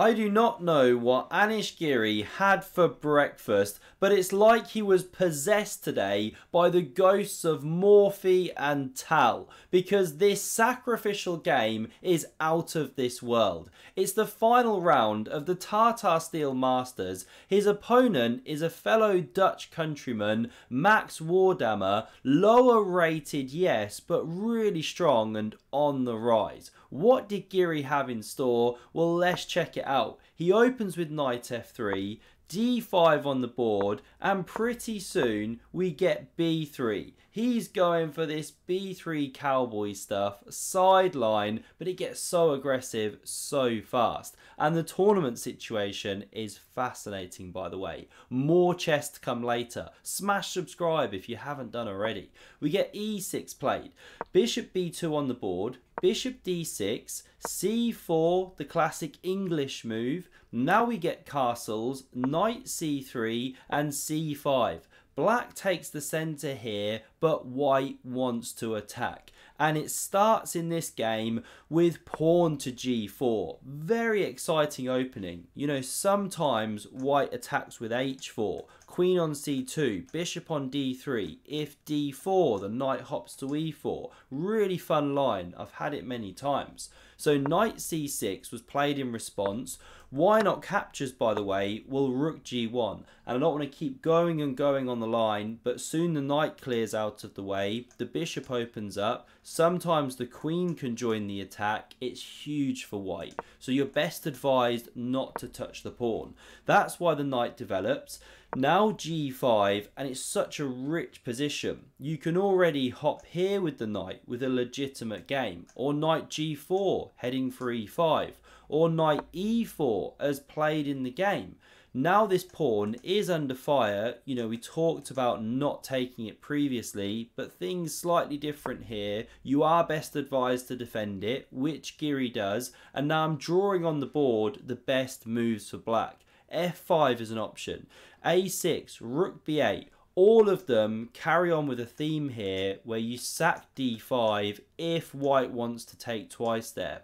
I do not know what Anish Giri had for breakfast, but it's like he was possessed today by the ghosts of Morphy and Tal, because this sacrificial game is out of this world. It's the final round of the Tata Steel Masters. His opponent is a fellow Dutch countryman, Max Warmerdam, lower rated, yes, but really strong and on the rise. What did Giri have in store? Well, let's check it out. He opens with knight f3, d5 on the board, and pretty soon we get b3. He's going for this b3 cowboy stuff, sideline, but it gets so aggressive so fast. And the tournament situation is fascinating, by the way. More chess to come later. Smash subscribe if you haven't done already. We get e6 played. Bishop b2 on the board, bishop d6, c4, the classic English move. Now we get castles, knight c3 and c5. Black takes the centre here, but white wants to attack. And it starts in this game with pawn to g4. Very exciting opening. You know, sometimes white attacks with h4, queen on c2, bishop on d3. If d4, the knight hops to e4. Really fun line. I've had it many times. So knight c6 was played in response. Why not captures, by the way, will rook g1. And I don't want to keep going and going on the line, but soon the knight clears out of the way, the bishop opens up, sometimes the queen can join the attack, it's huge for white. So you're best advised not to touch the pawn. That's why the knight develops. Now g5, and it's such a rich position. You can already hop here with the knight with a legitimate game, or knight g4 heading for e5, or knight e4 as played in the game. Now this pawn is under fire, you know, we talked about not taking it previously, but things slightly different here. You are best advised to defend it, which Giri does, and now I'm drawing on the board the best moves for black. f5 is an option, a6, rook b8, all of them carry on with a theme here where you sack d5 if white wants to take twice there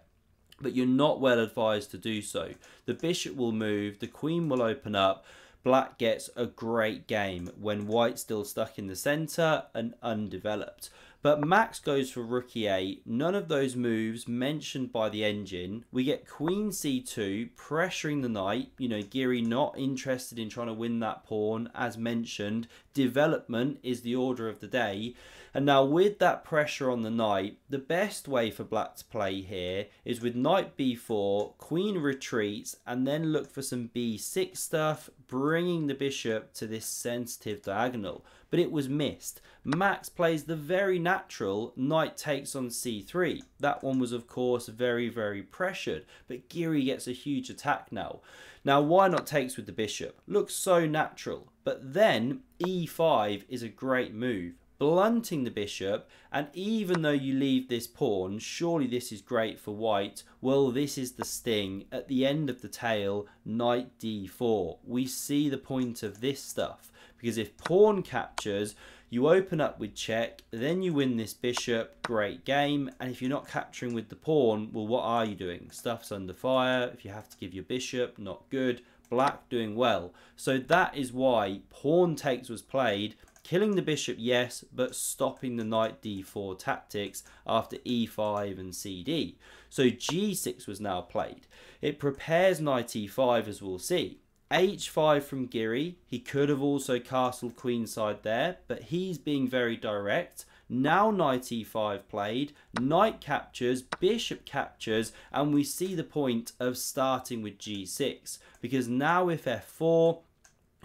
but you're not well advised to do so. The bishop will move, the queen will open up, black gets a great game when white's still stuck in the centre and undeveloped. But Max goes for rook e8, none of those moves mentioned by the engine. We get queen c2, pressuring the knight, you know, Giri not interested in trying to win that pawn, as mentioned. Development is the order of the day. And now with that pressure on the knight, the best way for black to play here is with knight b4, queen retreats, and then look for some b6 stuff, bringing the bishop to this sensitive diagonal. But it was missed. Max plays the very natural knight takes on c3. That one was of course very, very pressured, but Giri gets a huge attack now. Now why not takes with the bishop? Looks so natural. But then e5 is a great move blunting the bishop and even though you leave this pawn surely this is great for white. Well this is the sting. At the end of the tail knight d4 we see the point of this stuff because if pawn captures you open up with check then you win this bishop great game and if you're not capturing with the pawn well what are you doing? Stuff's under fire if you have to give your bishop not good. Black doing well. So that is why pawn takes was played Killing the bishop, yes, but stopping the knight d4 tactics after e5 and cd. So g6 was now played. It prepares knight e5 as we'll see. h5 from Giri, he could have also castled queenside there, but he's being very direct. Now knight e5 played, knight captures, bishop captures, and we see the point of starting with g6. Because now if f4,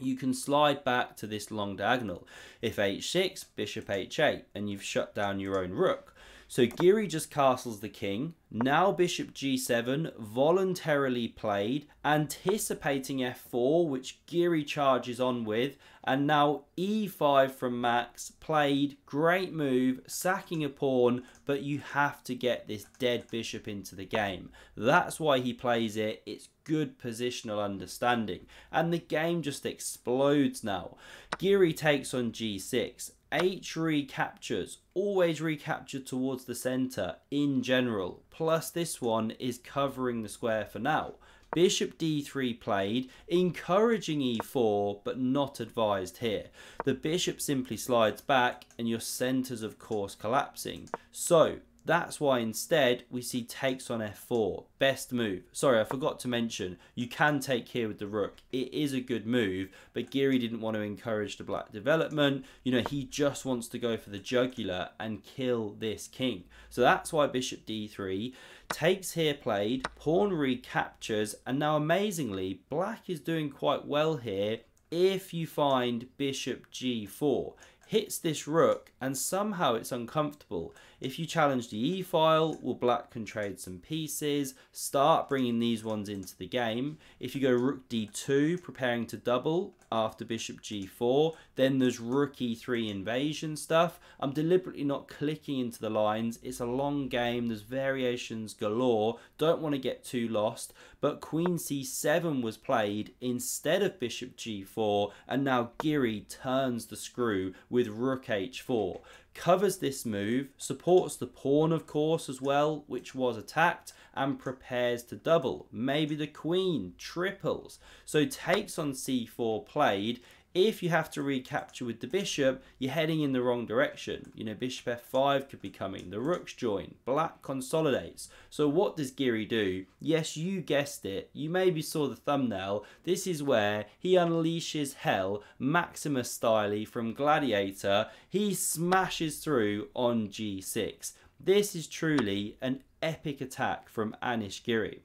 you can slide back to this long diagonal. If h6, bishop h8, and you've shut down your own rook. So Giri just castles the king. Now bishop g7, voluntarily played, anticipating f4, which Giri charges on with. And now e5 from Max, played, great move, sacking a pawn, but you have to get this dead bishop into the game. That's why he plays it. It's good positional understanding. And the game just explodes now. Giri takes on g6. H recaptures, always recaptured towards the center in general. Plus this one is covering the square for now. Bishop d3 played, encouraging e4, but not advised here. The bishop simply slides back and your centers of course collapsing. So that's why instead we see takes on f4. Best move. Sorry, I forgot to mention, you can take here with the rook. It is a good move, but Giri didn't want to encourage the black development. You know, he just wants to go for the jugular and kill this king. So that's why bishop d3 takes here played, pawn recaptures, and now amazingly, black is doing quite well here if you find bishop g4 hits this rook and somehow it's uncomfortable. If you challenge the e-file, will black can trade some pieces, start bringing these ones into the game. If you go rook d2, preparing to double after bishop g4, then there's rook e3 invasion stuff. I'm deliberately not clicking into the lines. It's a long game. There's variations galore. Don't want to get too lost. But queen c7 was played instead of bishop g4, and now Giri turns the screw with rook h4 covers this move, supports the pawn of course as well, which was attacked, and prepares to double. Maybe the queen triples. So takes on c4 played if you have to recapture with the bishop, you're heading in the wrong direction. You know, bishop f5 could be coming. The rook's join. Black consolidates. So what does Giri do? Yes, you guessed it. You maybe saw the thumbnail. This is where he unleashes hell, Maximus style from Gladiator. He smashes through on g6. This is truly an epic attack from Anish Giri.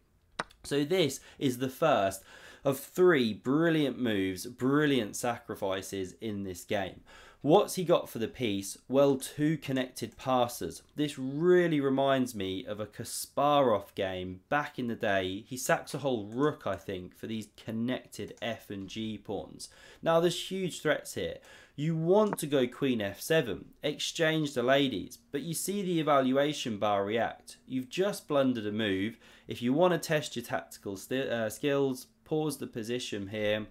So this is the first of three brilliant moves, brilliant sacrifices in this game. What's he got for the piece? Well, two connected passes. This really reminds me of a Kasparov game back in the day. He sacks a whole rook, I think, for these connected F and G pawns. Now, there's huge threats here. You want to go queen f7, exchange the ladies, but you see the evaluation bar react. You've just blundered a move. If you want to test your tactical uh, skills, pause the position here.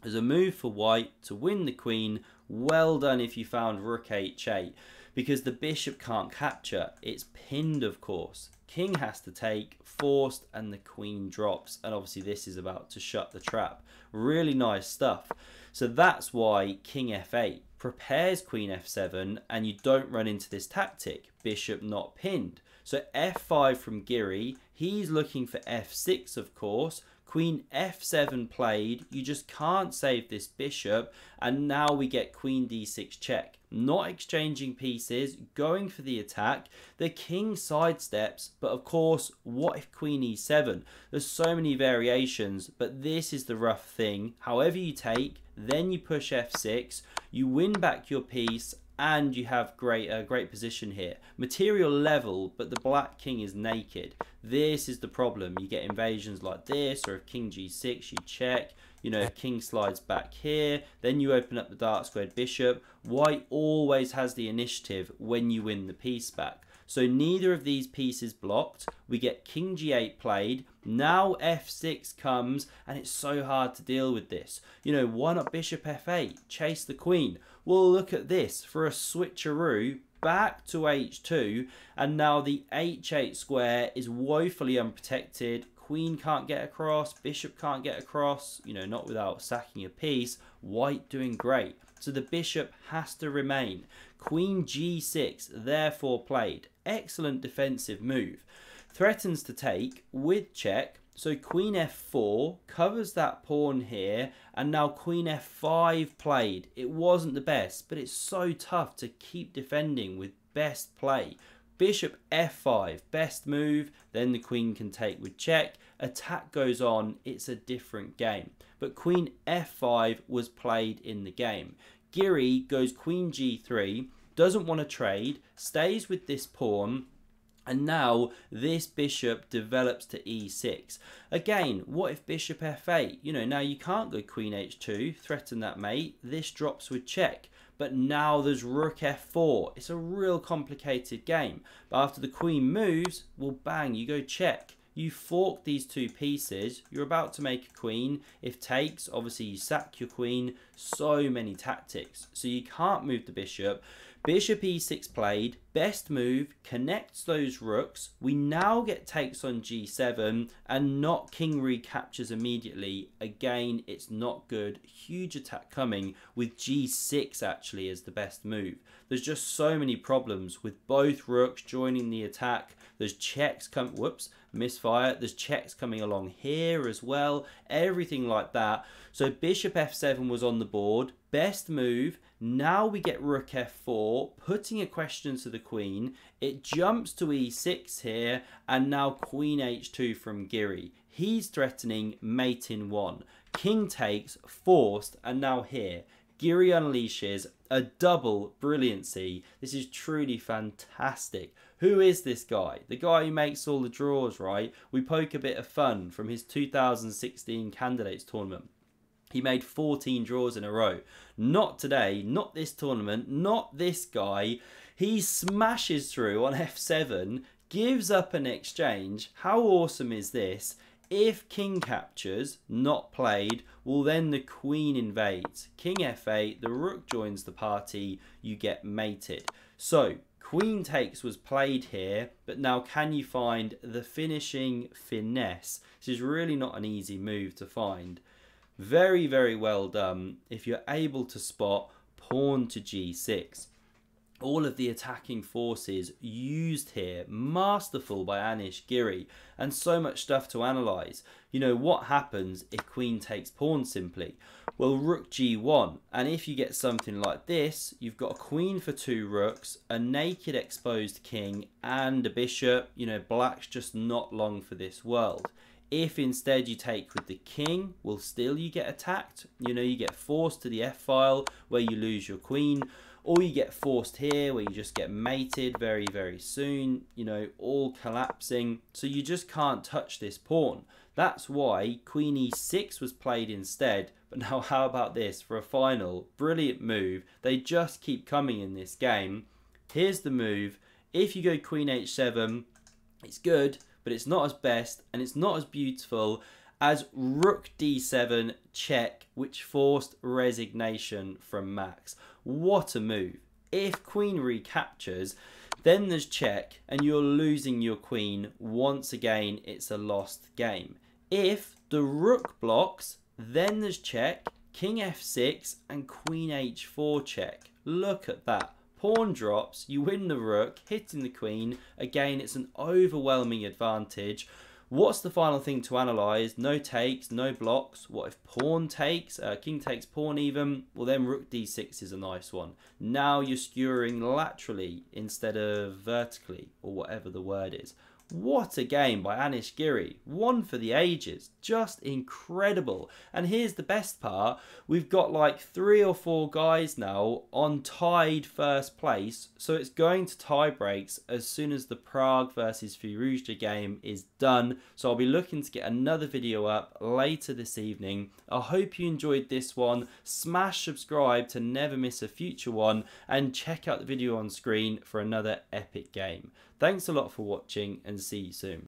There's a move for white to win the queen. Well done if you found rook h8 because the bishop can't capture. It's pinned, of course. King has to take, forced, and the queen drops. And obviously this is about to shut the trap. Really nice stuff. So that's why king f8 prepares queen f7 and you don't run into this tactic, bishop not pinned. So f5 from Giri, he's looking for f6 of course, queen f7 played, you just can't save this bishop, and now we get queen d6 check. Not exchanging pieces, going for the attack. The king sidesteps, but of course, what if queen e7? There's so many variations, but this is the rough thing. However you take, then you push f6, you win back your piece, and you have great uh, great position here. Material level, but the black king is naked. This is the problem. You get invasions like this, or if king g6, you check. You know, king slides back here, then you open up the dark squared bishop. White always has the initiative when you win the piece back. So neither of these pieces blocked. We get king g8 played. Now f6 comes, and it's so hard to deal with this. You know, why not bishop f8? Chase the queen. Well, look at this. For a switcheroo, back to h2, and now the h8 square is woefully unprotected. Queen can't get across, bishop can't get across, you know, not without sacking a piece. White doing great. So the bishop has to remain. Queen g6 therefore played. Excellent defensive move. Threatens to take with check. So queen f4 covers that pawn here and now queen f5 played. It wasn't the best but it's so tough to keep defending with best play. Bishop f5, best move, then the queen can take with check. Attack goes on, it's a different game. But queen f5 was played in the game. Giri goes queen g3, doesn't want to trade, stays with this pawn, and now this bishop develops to e6. Again, what if bishop f8? You know, now you can't go queen h2, threaten that mate. This drops with check. But now there's rook f4. It's a real complicated game. But after the queen moves, well bang, you go check. You fork these two pieces. You're about to make a queen. If takes, obviously you sack your queen. So many tactics. So you can't move the bishop. Bishop e6 played, best move, connects those rooks. We now get takes on g7 and not king recaptures immediately. Again, it's not good. Huge attack coming with g6 actually is the best move. There's just so many problems with both rooks joining the attack. There's checks come, whoops, misfire. There's checks coming along here as well. Everything like that. So bishop f7 was on the board. Best move. Now we get rook f4, putting a question to the queen. It jumps to e6 here, and now queen h2 from Giri. He's threatening mate in one. King takes, forced, and now here. Giri unleashes a double brilliancy. This is truly fantastic. Who is this guy? The guy who makes all the draws, right? We poke a bit of fun from his 2016 candidates tournament. He made 14 draws in a row. Not today, not this tournament, not this guy. He smashes through on f7, gives up an exchange. How awesome is this? If king captures, not played, well then the queen invades. King f8, the rook joins the party, you get mated. So, queen takes was played here, but now can you find the finishing finesse? This is really not an easy move to find. Very, very well done if you're able to spot pawn to g6. All of the attacking forces used here, masterful by Anish Giri, and so much stuff to analyse. You know, what happens if queen takes pawn simply? Well, rook g1, and if you get something like this, you've got a queen for two rooks, a naked exposed king, and a bishop. You know, black's just not long for this world. If instead you take with the king, well still you get attacked. You know, you get forced to the f-file where you lose your queen. Or you get forced here where you just get mated very, very soon. You know, all collapsing. So you just can't touch this pawn. That's why queen e6 was played instead. But now how about this for a final? Brilliant move. They just keep coming in this game. Here's the move. If you go queen h7, it's good but it's not as best and it's not as beautiful as Rook d7 check, which forced resignation from Max. What a move. If Queen recaptures, then there's check and you're losing your Queen. Once again, it's a lost game. If the Rook blocks, then there's check, King f6 and Queen h4 check. Look at that pawn drops, you win the rook, hitting the queen. Again, it's an overwhelming advantage. What's the final thing to analyse? No takes, no blocks. What if pawn takes? Uh, king takes pawn even? Well, then rook d6 is a nice one. Now you're skewering laterally instead of vertically, or whatever the word is. What a game by Anish Giri. One for the ages. Just incredible. And here's the best part. We've got like three or four guys now on tied first place. So it's going to tie breaks as soon as the Pragg versus Firouzja game is done. So I'll be looking to get another video up later this evening. I hope you enjoyed this one. Smash subscribe to never miss a future one. And check out the video on screen for another epic game. Thanks a lot for watching and see you soon.